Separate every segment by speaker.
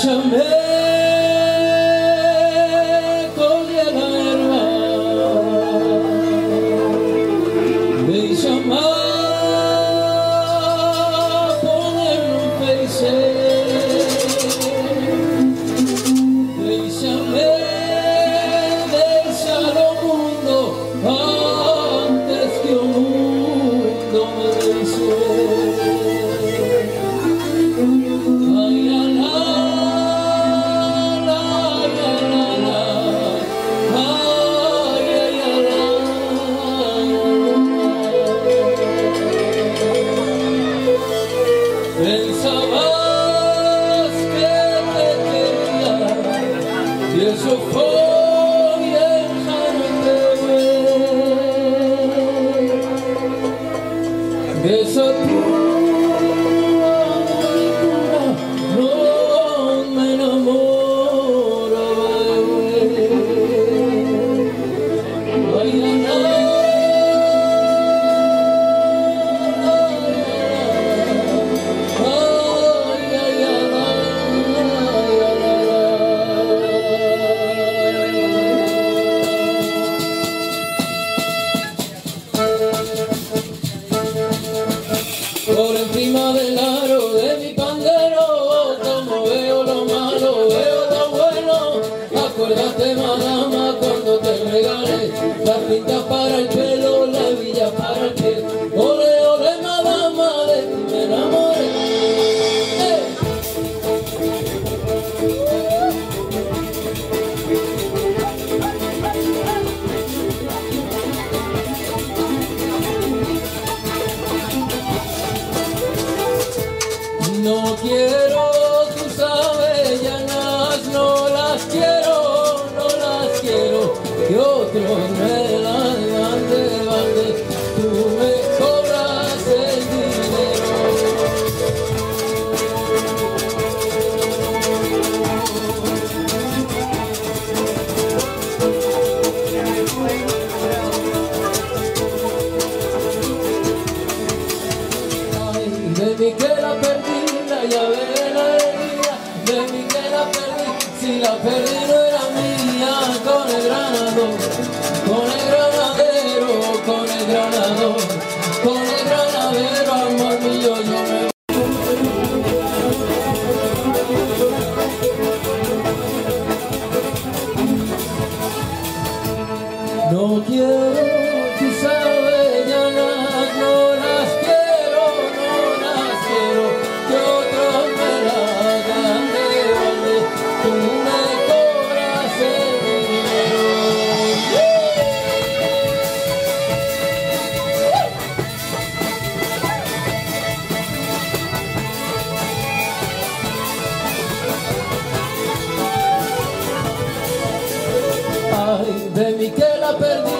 Speaker 1: Deixa-me so full. Lord. con el granadero, con el granador, con el granadero, amor mío, yo me de mí que la.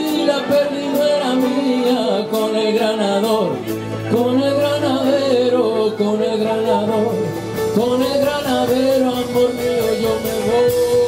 Speaker 1: y la perdidera mía con el granador, con el granadero, con el granador, con el granadero, amor mío, yo me voy.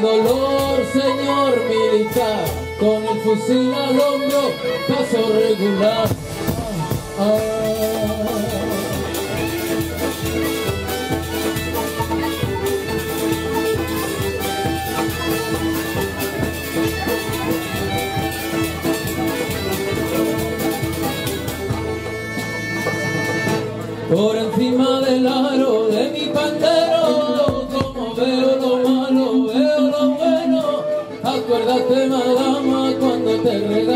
Speaker 1: dolor, señor militar, con el fusil al hombro, paso regular. Ah. Por encima del aro de mi pantera. Acuérdate, madama, cuando te regalé